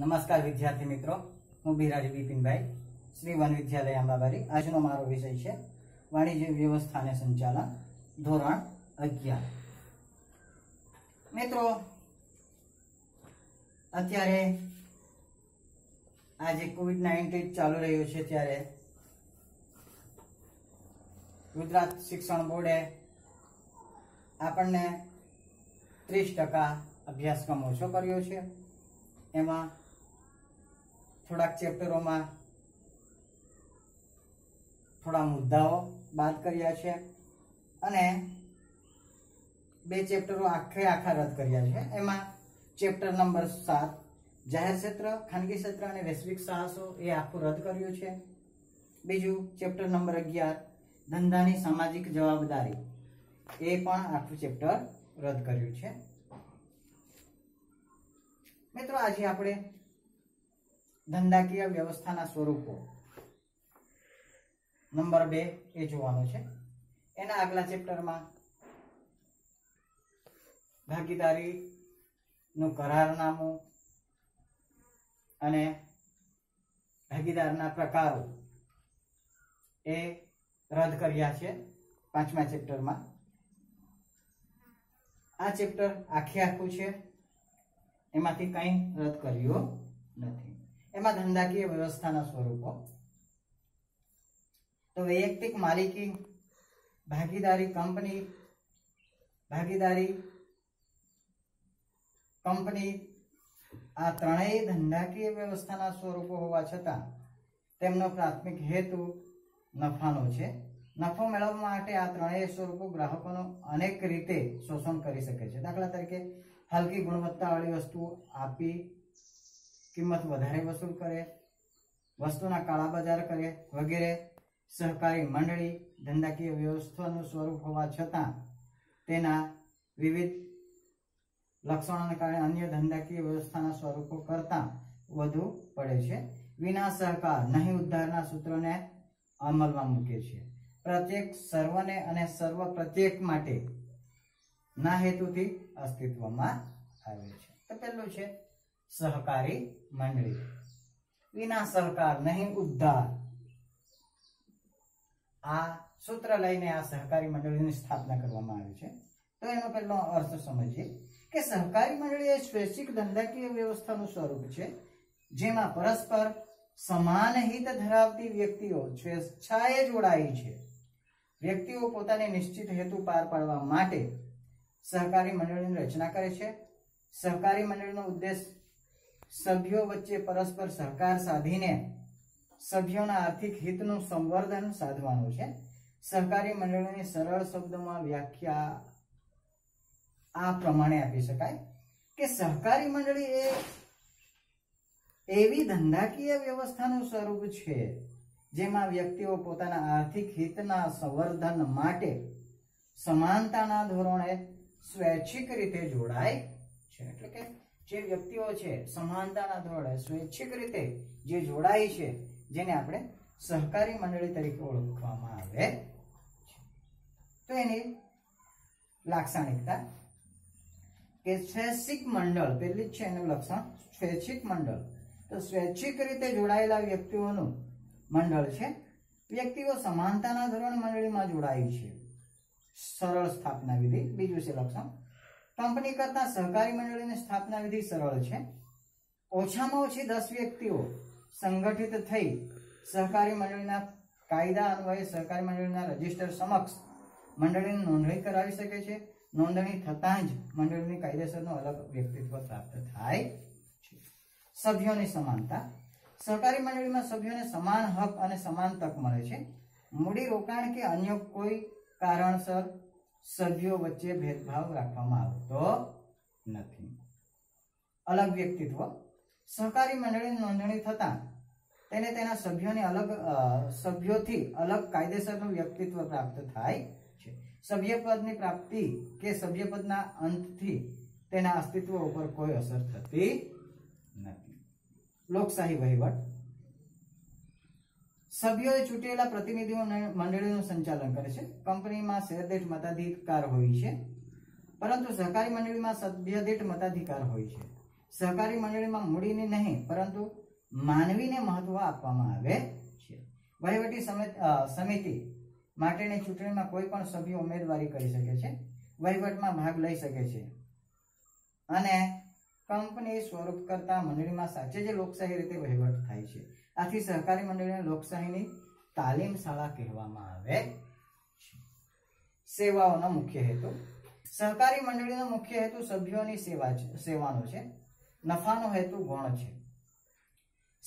નમસ્કાર વિદ્યાર્થી મિત્રો. હું બિરાજી બિપિનભાઈ, શ્રી વન વિદ્યાલય આંબાબારી. આજનો મારો વિષય છે વાણિજ્ય વ્યવસ્થા અને સંચાલન, ધોરણ અગિયાર. મિત્રો, અત્યારે આજે કોવિડ નાઇન્ટીન ચાલુ રહ્યું છે ત્યારે ગુજરાત શિક્ષણ બોર્ડે આપણને ત્રીસ ટકા અભ્યાસક્રમ ઓછો કર્યો છે. એમાં થોડાક ચેપ્ટરોમાં થોડા મુદ્દાઓ બાદ કર્યા છે અને બે ચેપ્ટરો આખે આખા રદ કર્યા છે. એમાં ચેપ્ટર નંબર સાત, જાહેર ક્ષેત્ર, ખાનગી ક્ષેત્ર અને વૈશ્વિક સાહસો એ આખું રદ કર્યું છે. બીજું ચેપ્ટર નંબર અગિયાર, ધંધાની સામાજિક જવાબદારી એ પણ આખું ચેપ્ટર રદ કર્યું છે. મિત્રો, આજે આપણે ધંધાકીય વ્યવસ્થાના સ્વરૂપો. નંબર બે એ જોવાનું છે. એના આગલા ચેપ્ટરમાં ભાગીદારી નું કરારનામું અને ભાગીદારના પ્રકારો એ રદ કર્યા છે પાંચમા ચેપ્ટરમાં. આ ચેપ્ટર આખે આખું છે. એમાંથી કંઈ રદ કર્યું નથી. એમાં ધંધાકીય વ્યવસ્થાના સ્વરૂપો. તો વૈયક્તિક માલિકી, ભાગીદારી કંપની ભાગીદારી કંપની, આ ત્રણેય ધંધાકીય વ્યવસ્થાના સ્વરૂપો હોવા છતાં તેમનો પ્રાથમિક હેતુ નફાનો છે. નફો મેળવવા માટે આ ત્રણેય સ્વરૂપો ગ્રાહકોનો અનેક રીતે શોષણ કરી શકે છે. દાખલા તરીકે, હલકી ગુણવત્તાવાળી વસ્તુઓ આપી કિંમત વધારે વસૂલ કરે, વસ્તુના કાળા બજાર કરે વગેરે, સહકારી મંડળી, ધંધાકીય વ્યવસ્થાનું સ્વરૂપ હોવા છતાં તેના વિવિધ લક્ષણોને કારણે અન્ય ધંધાકીય વ્યવસ્થાના સ્વરૂપો કરતાં વધુ પડે છે. વિના સહકાર, નહીં ઉદ્ધારના સૂત્રોને અમલમાં મૂકે છે. પ્રત્યેક સર્વને અને સર્વ પ્રત્યેક માટે ના હેતુથી અસ્તિત્વમાં આવે છે. તો પહેલું છે સહકારી मंडली। વિના સહકાર નહીં ઉદ્ધાર આ સૂત્ર લઈને આ સહકારી મંડળીની સ્થાપના કરવામાં આવી છે તો એનો પહેલો અર્થ સમજીએ કે સહકારી મંડળી એ સ્વૈચ્છિક ધંધાકીય વ્યવસ્થાનું સ્વરૂપ છે, જેમાં પરસ્પર સમાન હિત ધરાવતી વ્યક્તિઓ સ્વેચ્છાએ જોડાઈ છે. વ્યક્તિઓ પોતાની નિશ્ચિત હેતુ પાર પાડવા માટે સહકારી મંડળીની રચના કરે છે. સહકારી મંડળીનો ઉદ્દેશ સભ્યો વચ્ચે પરસ્પર સહકાર સાધીને સભ્યોના આર્થિક હિતનું સંવર્ધન સાધવાનું છે. સહકારી મંડળીની સરળ શબ્દોમાં વ્યાખ્યા આ પ્રમાણે આપી શકાય કે સહકારી મંડળી એ એવી ધંધાકીય વ્યવસ્થાનું સ્વરૂપ છે જેમાં વ્યક્તિઓ પોતાના આર્થિક હિતના સંવર્ધન માટે સમાનતાના ધોરણે સ્વૈચ્છિક રીતે જોડાય છે. એટલે કે જે વ્યક્તિઓ છે, સમાનતાના ધોરણે સ્વૈચ્છિક રીતે જે જોડાય છે, જેને આપણે સહકારી મંડળી તરીકે ઓળખવામાં આવે તો એની લાક્ષણિકતા કે સ્વૈચ્છિક મંડળ પેલી જ છે એનું લક્ષણ સ્વૈચ્છિક મંડળ. તો સ્વૈચ્છિક રીતે જોડાયેલા વ્યક્તિઓનું મંડળ છે, વ્યક્તિઓ સમાનતાના ધોરણે મંડળીમાં જોડાય છે. સરળ સ્થાપના વિધિ, બીજું છે લક્ષણ કંપની કરતા સહકારી મંડળીની સ્થાપના વિધિ સરળ છે. ઓછામાં ઓછી દસ વ્યક્તિઓ સંગઠિત થઈ સહકારી મંડળીના કાયદા અન્વયે સહકારી મંડળીના રજિસ્ટર સમક્ષ મંડળીની નોંધણી કરાવી શકે છે. નોંધણી થતાં જ મંડળીની કાયદેસરનું અલગ વ્યક્તિત્વ પ્રાપ્ત થાય છે. સભ્યોની સમાનતા. સહકારી મંડળીમાં સભ્યોને સમાન હક અને સમાન તક મળે છે. મૂડી રોકાણ કે અન્ય કોઈ કારણસર સભ્યો વચ્ચે ભેદભાવ રાખવામાં આવતો નથી. અલગ વ્યક્તિત્વ. સહકારી મંડળીની નોંધણી થતાં તેને તેના સભ્યોને અલગ સભ્યોથી અલગ કાયદેસરનું વ્યક્તિત્વ પ્રાપ્ત થાય છે. સભ્યપદની પ્રાપ્તિ કે સભ્યપદના અંતથી તેના અસ્તિત્વ ઉપર કોઈ અસર થતી નથી. લોકશાહી વહીવટ. સભ્યોએ ચૂંટેલા પ્રતિનિધિઓ મંડળીનું સંચાલન કરે છે. કંપનીમાં શેરદીઠ મતાધિકાર હોય છે, પરંતુ સહકારી મંડળીમાં સભ્ય દીઠ મતાધિકાર હોય છે. સહકારી મંડળીમાં મૂડીને નહીં, પરંતુ માનવીને મહત્વ આપવામાં આવે છે. વહીવટી સમિતિ માટેની ચૂંટણીમાં કોઈ પણ સભ્ય ઉમેદવારી કરી શકે છે, વહીવટમાં ભાગ લઈ શકે છે. અને કંપની સ્વરૂપ કરતા મંડળીમાં સાચે જે લોકશાહી રીતે વહીવટ થાય છે. આથી સહકારી મંડળીને લોકશાહીની તાલીમ શાળા કહેવામાં આવે સેવાઓનો મુખ્ય હેતુ. સહકારી મંડળીનો મુખ્ય હેતુ સભ્યોની સેવા સેવાનો છે. નફાનો હેતુ ગૌણ છે.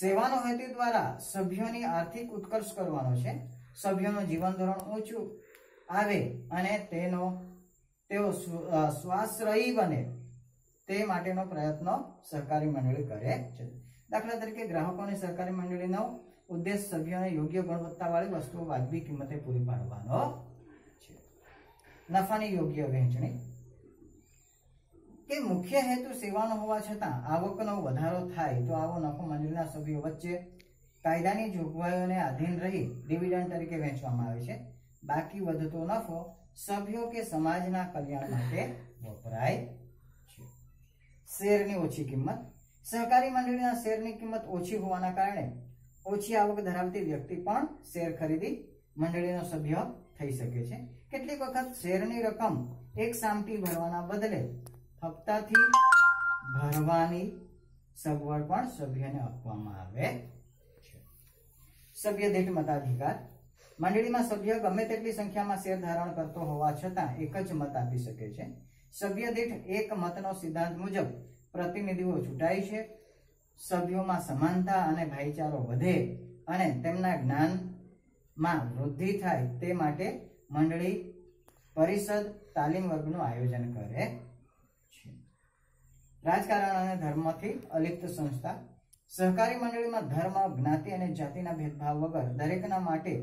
સેવાનો હેતુ દ્વારા સભ્યોની આર્થિક ઉત્કર્ષ કરવાનો છે. સભ્યોનું જીવન ધોરણ ઊંચું આવે અને તેનો, તેઓ સ્વાશ્રયી બને તે માટેનો પ્રયત્નો સહકારી મંડળી કરે છે. દાખલા તરીકે ગ્રાહકોની સહકારી મંડળીનો ઉદ્દેશ સભ્યોને યોગ્ય ગુણવત્તાવાળી વસ્તુઓ વાજબી કિંમતે પૂરી પાડવાનો છે. નફાની યોગ્ય વહેંચણી. કે મુખ્ય હેતુ સેવાનો હોવા છતાં આવકનો વધારો થાય તો આવો નફો મંડળીના સભ્યો વચ્ચે કાયદાની જોગવાઈઓને આધીન રહી ડિવિડન્ડ તરીકે વહેંચવામાં આવે છે. બાકી વધતો નફો સભ્યો કે સમાજના કલ્યાણ માટે વપરાય છે. શેરની ઓછી કિંમત. સહકારી મંડળીના શેરની કિંમત ઓછી હોવાના કારણે ઓછી આવક ધરાવતી વ્યક્તિ પણ શેર ખરીદી મંડળીનો સભ્ય થઈ શકે છે. કેટલીક વખત શેરની રકમ એક સામટી ભરવાના બદલે હપ્તાથી ભરવાની સગવડ પણ સભ્યને આપવામાં આવે છે. સભ્ય દીઠ મતાધિકાર. મંડળીમાં સભ્ય ગમે તેટલી સંખ્યામાં શેર ધારણ કરતો હોવા છતાં એક જ મત આપી શકે છે. સભ્ય દીઠ એક મતનો સિદ્ધાંત મુજબ પ્રતિનિધિઓ ચૂંટાય છે. સભ્યોમાં સમાનતા અને ભાઈચારો વધે અને તેમના જ્ઞાનમાં વૃદ્ધિ થાય તે માટે મંડળી, પરિષદ, તાલીમ વર્ગનું આયોજન કરે છે. રાજકારણ અને ધર્મથી અલિપ્ત સંસ્થા. સહકારી મંડળીમાં ધર્મ, જ્ઞાતિ અને જાતિના ભેદભાવ વગર દરેકના માટે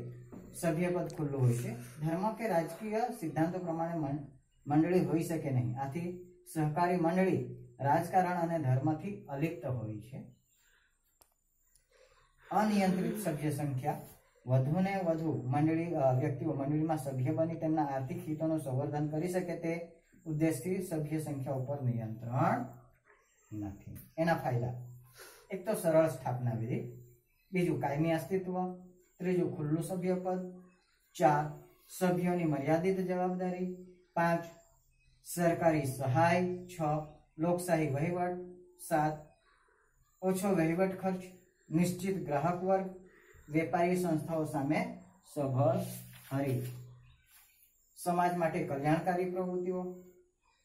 સભ્યપદ ખુલ્લું હોય છે. ધર્મ કે રાજકીય સિદ્ધાંતો પ્રમાણે મંડળી હોઈ શકે નહીં. આથી સહકારી મંડળી રાજકારણ અને ધર્મથી અલિપ્ત હોય છે. અનિયંત્રિત સભ્ય સંખ્યા, વધુને વધુ મંડળી વ્યક્તિઓ મંડળીમાં સભ્ય બની તેમના આર્થિક હિતોનું સંવર્ધન કરી શકે તે ઉદ્દેશથી સભ્ય સંખ્યા ઉપર નિયંત્રણ નથી. એના ફાયદા. એક તો સરળ સ્થાપના વિધિ, બીજું કાયમી અસ્તિત્વ, ત્રીજું ખુલ્લું સભ્યપદ ચાર, સભ્યોની મર્યાદિત જવાબદારી, પાંચ, સરકારી સહાય, છ લોકશાહી વહીવટ સાત ઓછો વહીવટ ખર્ચ, નિશ્ચિત ગ્રાહક વર્ગ, વેપારી સંસ્થાઓ સામે સભર હરી સમાજ માટે કલ્યાણકારી પ્રવૃત્તિઓ,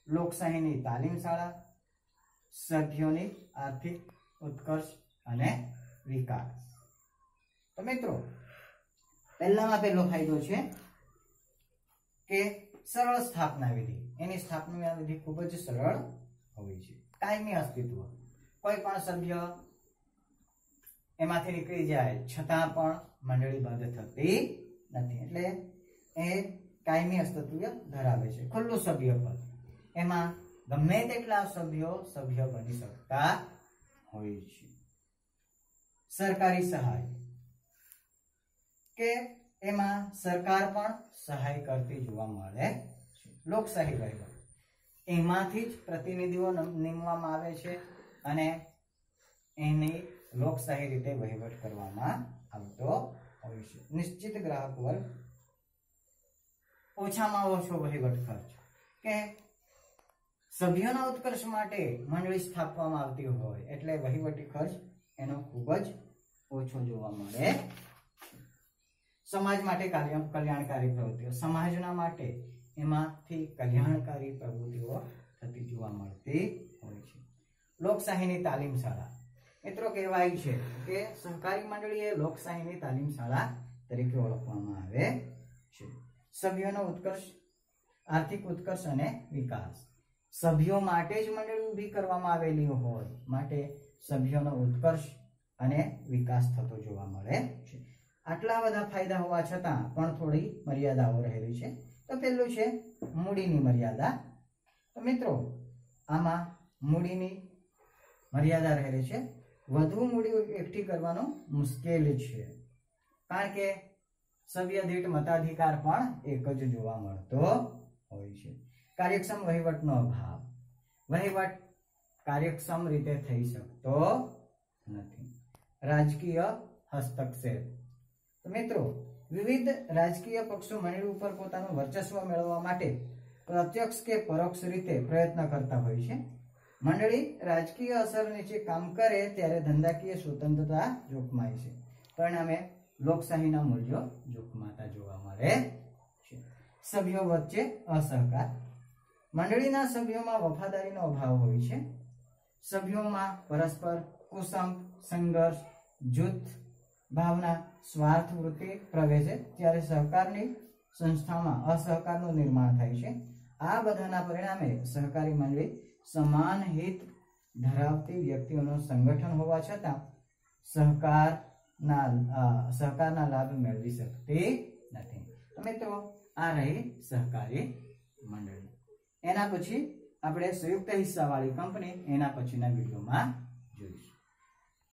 લોકશાહીની તાલીમ શાળા, સભ્યોની આર્થિક ઉત્કર્ષ અને વિકાસ. તો મિત્રો, પહેલામાં પહેલો ફાયદો છે કે સરળ સ્થાપના વિધિ. એની સ્થાપના વિધિ ખૂબ જ સરળ હોય છે. કાયમી અસ્તિત્વ. કોઈ પણ સભ્ય એમાંથી નીકળી જાય, છતાં પણ મંડળી બંધ થતી નથી. એટલે એ કાયમી અસ્તિત્વ ધરાવે છે. ખુલ્લું સભ્યપદ એમાં ગમે તેટલા સભ્યો સભ્ય બની શકતા હોય છે. સરકારી સહાય. કે એમાં સરકાર પણ સહાય કરતી જોવા મળે છે. લોકશાહી વહીવટ એમાંથી જ પ્રતિનિધિઓ નમ- નીમવામાં આવે છે અને એની લોકશાહી રીતે વહીવટ કરવામાં આવતો હોય છે. નિશ્ચિત ગ્રાહક વર્ગ ઓછામાં ઓછો વહીવટ ખર્ચ કે સભ્યોના ઉત્કર્ષ માટે મંડળી સ્થાપવામાં આવતી હોય એટલે વહીવટી ખર્ચ એનો ખૂબ જ ઓછો જોવા મળે. સમાજ માટે કલ્યાણકારી પ્રવૃત્તિઓ. સમાજના માટે એમાંથી કલ્યાણકારી પ્રવૃત્તિઓ થતી જોવા મળતી હોય છે. લોકશાહીની તાલીમ શાળા. મિત્રો, કહેવાય છે કે સહકારી મંડળી એ લોકશાહીની તાલીમ શાળા તરીકે ઓળખવામાં આવે છે. સભ્યોનો ઉત્કર્ષ, આર્થિક ઉત્કર્ષ અને વિકાસ. સભ્યો માટે જ મંડળી ઊભી કરવામાં આવેલી હોય, માટે સભ્યોનો ઉત્કર્ષ અને વિકાસ થતો જોવા મળે છે. આટલા બધા ફાયદા હોવા છતાં પણ થોડી મર્યાદાઓ રહેલી છે. તો પહેલું છે મૂડીની મર્યાદા. તો મિત્રો, આમાં મૂડીની મર્યાદા રહેલી છે. વધુ મૂડી એકઠી કરવાનું મુશ્કેલ છે. કારણ કે સભ્ય દીઠ મતાધિકાર પણ એક જ જોવા મળતો હોય છે. કાર્યક્ષમ વહીવટનો અભાવ. વહીવટ કાર્યક્ષમ રીતે થઈ શકતો નથી. રાજકીય હસ્તક્ષેપ. મિત્રો વિવિધ રાજકીય પક્ષો મંડળી ઉપર પોતાનું વર્ચસ્વ મેળવવા માટે પ્રત્યક્ષ કે પરોક્ષ રીતે પ્રયત્ન કરતા હોય છે. મંડળી રાજકીય અસર નીચે કામ કરે ત્યારે ધંધાકીય સ્વતંત્રતા જોખમાય છે. પરિણામે લોકશાહીના મૂલ્યો જોખમાતા જોવા મળે છે. સભ્યો વચ્ચે અસહકાર. મંડળીના સભ્યોમાં વફાદારીનો અભાવ હોય છે. સભ્યોમાં પરસ્પર કુસંગ સંઘર્ષ, જૂથ ભાવના સ્વાર્થ વૃત્તિ પ્રવેશે ત્યારે સહકારની સંસ્થામાં અસહકારનું નિર્માણ થાય છે. આ બધાના પરિણામે સહકારી મંડળી સમાન હિત ધરાવતી વ્યક્તિઓનું સંગઠન હોવા છતાં સહકારના સહકારના લાભ મેળવી શકતી નથી. તો મિત્રો, આ રહી સહકારી મંડળી. એના પછી આપણે સંયુક્ત હિસ્સાવાળી કંપની એના પછીના વિડીયોમાં જોઈશું.